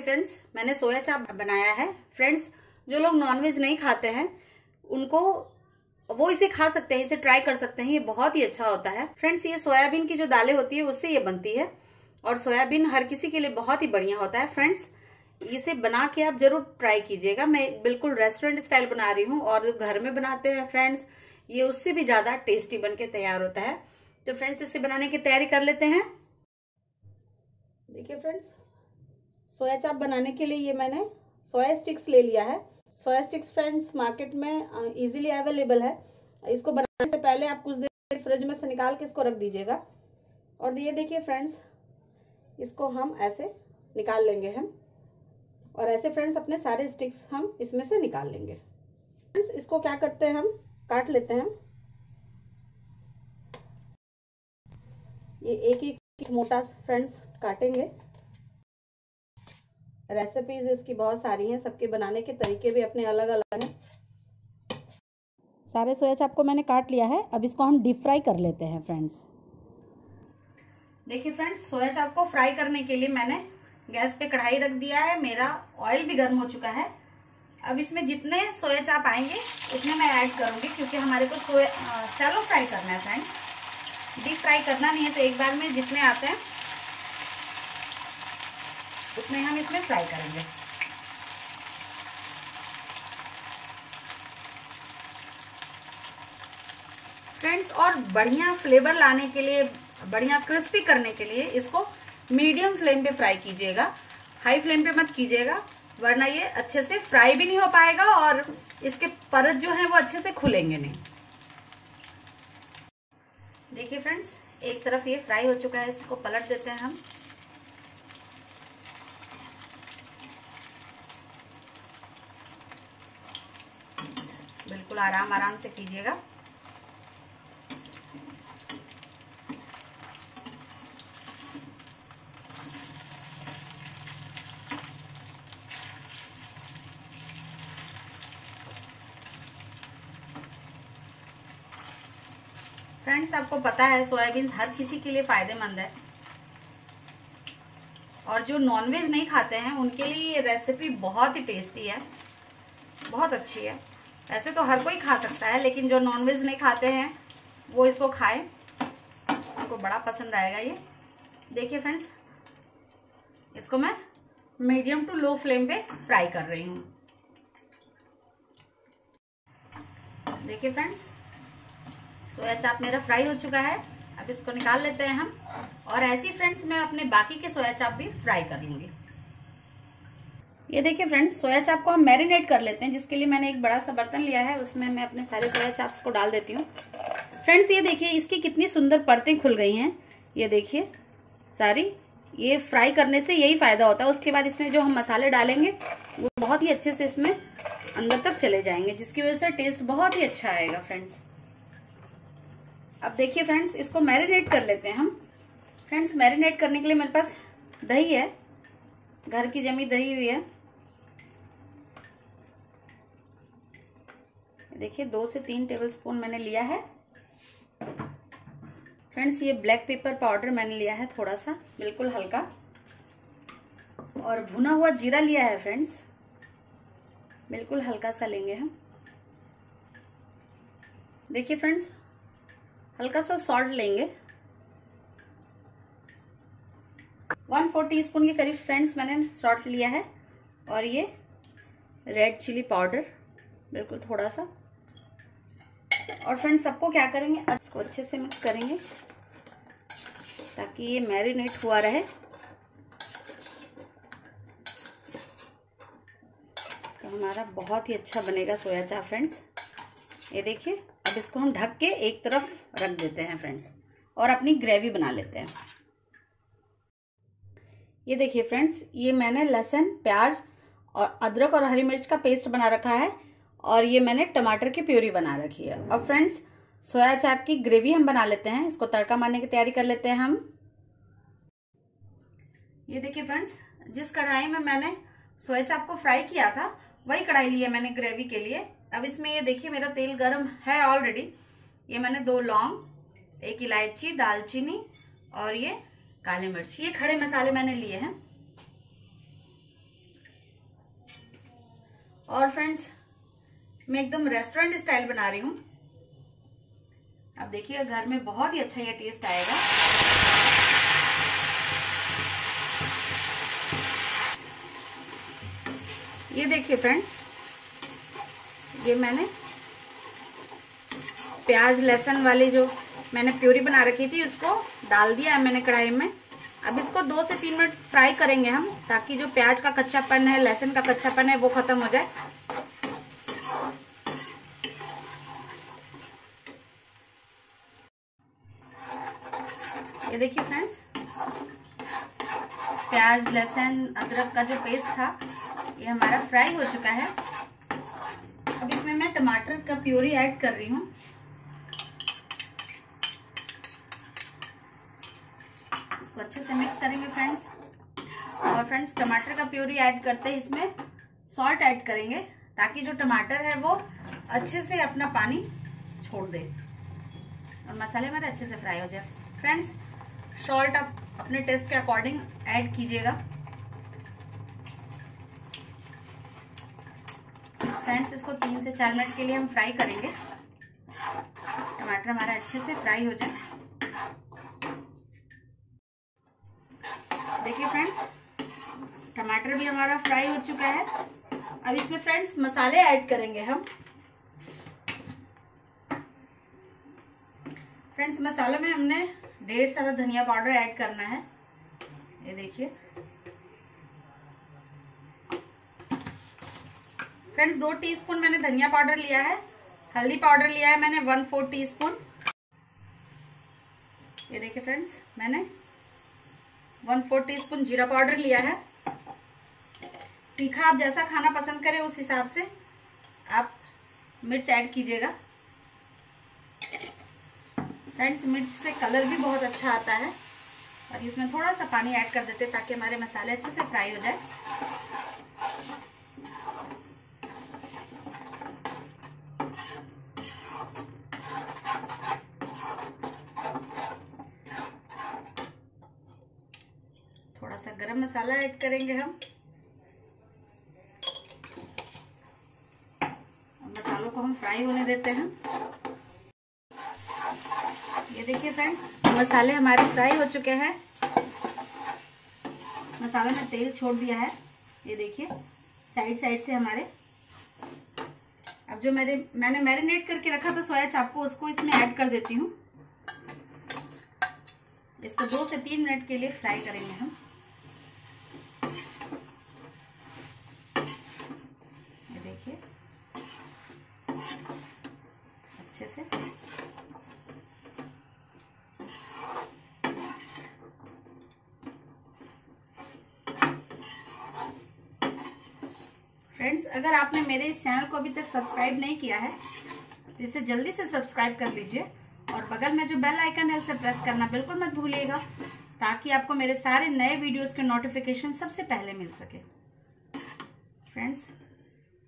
देखिए फ्रेंड्स मैंने सोया चाप बनाया है। फ्रेंड्स जो लोग नॉनवेज नहीं खाते हैं, उनको वो इसे खा सकते हैं, इसे ट्राई कर सकते हैं, ये बहुत ही अच्छा होता है। फ्रेंड्स ये सोयाबीन की जो दालें होती है, उससे ये बनती है। और सोयाबीन हर किसी के लिए बहुत ही बढ़िया होता है। फ्रेंड्स इसे बना के आप ज़रूर ट्राई कीजिएगा। मैं बिल्कुल रेस्टोरेंट स्टाइल बना रही हूँ और घर में बनाते हैं फ्रेंड्स ये उससे भी ज़्यादा टेस्टी बन के तैयार होता है। तो फ्रेंड्स इसे बनाने की तैयारी कर लेते हैं। देखिए फ्रेंड्स सोया चाप बनाने के लिए ये मैंने सोया स्टिक्स ले लिया है। सोया स्टिक्स फ्रेंड्स मार्केट में इजीली अवेलेबल है। इसको बनाने से पहले आप कुछ देर फ्रिज में से निकाल के इसको रख दीजिएगा। और ये देखिए फ्रेंड्स इसको हम ऐसे निकाल लेंगे हम। और ऐसे फ्रेंड्स अपने सारे स्टिक्स हम इसमें से निकाल लेंगे। फ्रेंड्स इसको क्या करते हैं हम? काट लेते हैं ये एक एक मोटा फ्रेंड्स काटेंगे। रेसिपीज़ इसकी बहुत सारी हैं, सबके बनाने के तरीके भी अपने अलग अलग हैं। सारे सोया चाप को मैंने काट लिया है, अब इसको हम डीप फ्राई कर लेते हैं फ्रेंड्स देखिए फ्रेंड्स सोया चाप को फ्राई करने के लिए मैंने गैस पे कढ़ाई रख दिया है, मेरा ऑयल भी गर्म हो चुका है। अब इसमें जितने सोया चाप आएँगे, उतने मैं ऐड करूँगी, क्योंकि हमारे को सोया सैलो फ्राई करना है फ्रेंड्स डीप फ्राई करना नहीं है तो एक बार में जितने आते हैं उतने हम इसमें फ्राई करेंगे। फ्रेंड्स और बढ़िया फ्लेवर लाने के लिए, बढ़िया क्रिस्पी करने के लिए इसको मीडियम फ्लेम पे फ्राई कीजिएगा। हाई फ्लेम पे मत कीजिएगा, वरना ये अच्छे से फ्राई भी नहीं हो पाएगा और इसके परत जो है वो अच्छे से खुलेंगे नहीं। देखिए फ्रेंड्स एक तरफ़ ये फ्राई हो चुका है, इसको पलट देते हैं हम बिल्कुल आराम आराम से कीजिएगा। फ्रेंड्स आपको पता है, सोयाबीन हर किसी के लिए फ़ायदेमंद है। और जो नॉनवेज नहीं खाते हैं, उनके लिए ये रेसिपी बहुत ही टेस्टी है, बहुत अच्छी है। ऐसे तो हर कोई खा सकता है, लेकिन जो नॉनवेज नहीं खाते हैं, वो इसको खाएँ। उनको बड़ा पसंद आएगा ये। देखिए फ्रेंड्स इसको मैं मीडियम टू लो फ्लेम पे फ्राई कर रही हूँ। देखिए फ्रेंड्स सोया चाप मेरा फ्राई हो चुका है। अब इसको निकाल लेते हैं हम। और ऐसे ही फ्रेंड्स मैं अपने बाकी के सोया चाप भी फ्राई कर लूँगी। ये देखिए फ्रेंड्स सोया चाप को हम मैरिनेट कर लेते हैं, जिसके लिए मैंने एक बड़ा सा बर्तन लिया है, उसमें मैं अपने सारे सोया चाप्स को डाल देती हूँ। फ्रेंड्स ये देखिए, इसकी कितनी सुंदर परतें खुल गई हैं। ये देखिए, सारी, ये फ्राई करने से यही फ़ायदा होता है। उसके बाद इसमें जो हम मसाले डालेंगे, वो बहुत ही अच्छे से इसमें अंदर तक चले जाएँगे, जिसकी वजह से टेस्ट बहुत ही अच्छा आएगा फ्रेंड्स अब देखिए फ्रेंड्स इसको मैरिनेट कर लेते हैं हम। फ्रेंड्स मैरिनेट करने के लिए मेरे पास दही है, घर की जमी दही हुई है। देखिए, दो से तीन टेबलस्पून मैंने लिया है। फ्रेंड्स, ये ब्लैक पेपर पाउडर मैंने लिया है थोड़ा सा बिल्कुल हल्का। और भुना हुआ जीरा लिया है, फ्रेंड्स। बिल्कुल हल्का सा लेंगे हम। देखिए, फ्रेंड्स हल्का सा सॉल्ट लेंगे। वन फोर टी स्पून के करीब, फ्रेंड्स, मैंने सॉल्ट लिया है। और ये रेड चिली पाउडर बिल्कुल थोड़ा सा और फ्रेंड्स सबको क्या करेंगे? इसको अच्छे से मिक्स करेंगे, ताकि ये मैरिनेट हुआ रहे। तो हमारा बहुत ही अच्छा बनेगा सोया चाप फ्रेंड्स ये देखिए, अब इसको हम ढक के एक तरफ़ रख देते हैं फ्रेंड्स और अपनी ग्रेवी बना लेते हैं। ये देखिए फ्रेंड्स ये मैंने लहसुन, प्याज और अदरक और हरी मिर्च का पेस्ट बना रखा है। और ये मैंने टमाटर की प्यूरी बना रखी है। अब फ्रेंड्स, सोया चाप की ग्रेवी हम बना लेते हैं। इसको तड़का मारने की तैयारी कर लेते हैं हम। ये देखिए फ्रेंड्स, जिस कढ़ाई में मैंने सोया चाप को फ्राई किया था, वही कढ़ाई ली है मैंने ग्रेवी के लिए। अब इसमें ये देखिए, मेरा तेल गर्म है ऑलरेडी ये मैंने दो लौंग, एक इलायची, दालचीनी और ये काली मिर्च। ये खड़े मसाले मैंने लिए हैं। और फ्रेंड्स मैं एकदम रेस्टोरेंट स्टाइल बना रही हूँ। अब देखिए घर में बहुत ही अच्छा ये टेस्ट आएगा। ये देखिए फ्रेंड्स ये मैंने प्याज लहसुन वाली जो मैंने प्यूरी बना रखी थी, उसको डाल दिया है मैंने कढ़ाई में। अब इसको दो से तीन मिनट फ्राई करेंगे हम, ताकि जो प्याज का कच्चापन है, लहसुन का कच्चापन है, वो खत्म हो जाए। देखिए फ्रेंड्स प्याज, लहसुन, अदरक का जो पेस्ट था, ये हमारा फ्राई हो चुका है। अब इसमें मैं टमाटर का प्योरी ऐड कर रही हूँ। इसको अच्छे से मिक्स करेंगे फ्रेंड्स और फ्रेंड्स टमाटर का प्योरी ऐड करते हैं इसमें सॉल्ट ऐड करेंगे, ताकि जो टमाटर है वो अच्छे से अपना पानी छोड़ दे। और मसाले हमारे अच्छे से फ्राई हो जाए। फ्रेंड्स सॉल्ट आप अपने टेस्ट के अकॉर्डिंग ऐड कीजिएगा। फ्रेंड्स, इसको तीन से चार मिनट के लिए हम फ्राई करेंगे। टमाटर हमारा अच्छे से फ्राई हो जाए। देखिए फ्रेंड्स, टमाटर भी हमारा फ्राई हो चुका है। अब इसमें फ्रेंड्स मसाले ऐड करेंगे हम। फ्रेंड्स, मसाले में हमने डेढ़ सारा धनिया पाउडर ऐड करना है। ये देखिए। फ्रेंड्स, दो टीस्पून मैंने धनिया पाउडर लिया है। हल्दी पाउडर लिया है मैंने, वन फोर टीस्पून। ये देखिए फ्रेंड्स, मैंने वन फोर टीस्पून जीरा पाउडर लिया है। तीखा आप जैसा खाना पसंद करें उस हिसाब से आप मिर्च ऐड कीजिएगा। फ्रेंड्स मिर्च से कलर भी बहुत अच्छा आता है। और इसमें थोड़ा सा पानी ऐड कर देते हैं ताकि हमारे मसाले अच्छे से फ्राई हो जाए। थोड़ा सा गरम मसाला ऐड करेंगे हम। मसालों को हम फ्राई होने देते हैं ये देखिए फ्रेंड्स मसाले हमारे फ्राई हो चुके हैं। मसालों ने तेल छोड़ दिया है। ये देखिए साइड साइड से हमारे। अब जो मेरे, मैंने मैरिनेट करके रखा था सोया चाप को, उसको इसमें ऐड कर देती हूँ। इसको दो से तीन मिनट के लिए फ्राई करेंगे हम। ये देखिए, अच्छे से फ्रेंड्स अगर आपने मेरे इस चैनल को अभी तक सब्सक्राइब नहीं किया है तो इसे जल्दी से सब्सक्राइब कर लीजिए और बगल में जो बेल आइकन है, उसे प्रेस करना बिल्कुल मत भूलिएगा, ताकि आपको मेरे सारे नए वीडियोस के नोटिफिकेशन सबसे पहले मिल सके। फ्रेंड्स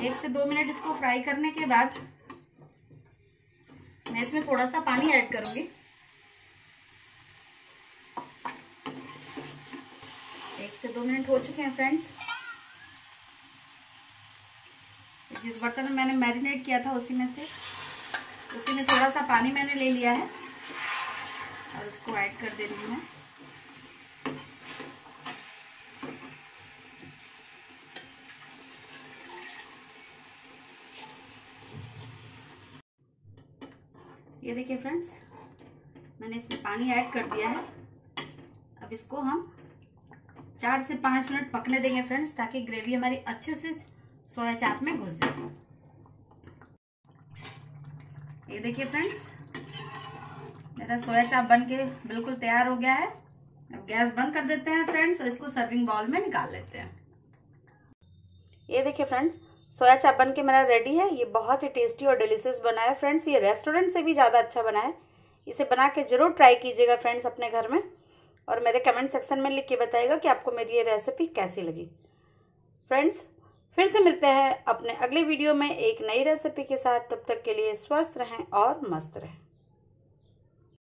एक से दो मिनट इसको फ्राई करने के बाद मैं इसमें थोड़ा सा पानी ऐड करूँगी। एक से दो मिनट हो चुके हैं फ्रेंड्स जिस बर्तन में मैंने मैरिनेट किया था, उसी में से, उसी में थोड़ा सा पानी मैंने ले लिया है। और उसको ऐड कर दे रही हूँ ये देखिए फ्रेंड्स मैंने इसमें पानी ऐड कर दिया है। अब इसको हम चार से पाँच मिनट पकने देंगे फ्रेंड्स ताकि ग्रेवी हमारी अच्छे से सोया चाप में घुस जाए ये देखिए फ्रेंड्स मेरा सोया चाप बन के बिल्कुल तैयार हो गया है। अब गैस बंद कर देते हैं फ्रेंड्स और इसको सर्विंग बाउल में निकाल लेते हैं। ये देखिए फ्रेंड्स सोया चाप बन के मेरा रेडी है। ये बहुत ही टेस्टी और डिलीशियस बना है फ्रेंड्स ये रेस्टोरेंट से भी ज़्यादा अच्छा बना है। इसे बना के ज़रूर ट्राई कीजिएगा फ्रेंड्स अपने घर में और मेरे कमेंट सेक्शन में लिख के बताइएगा कि आपको मेरी ये रेसिपी कैसी लगी। फ्रेंड्स फिर से मिलते हैं अपने अगले वीडियो में एक नई रेसिपी के साथ। तब तक के लिए स्वस्थ रहें और मस्त रहें।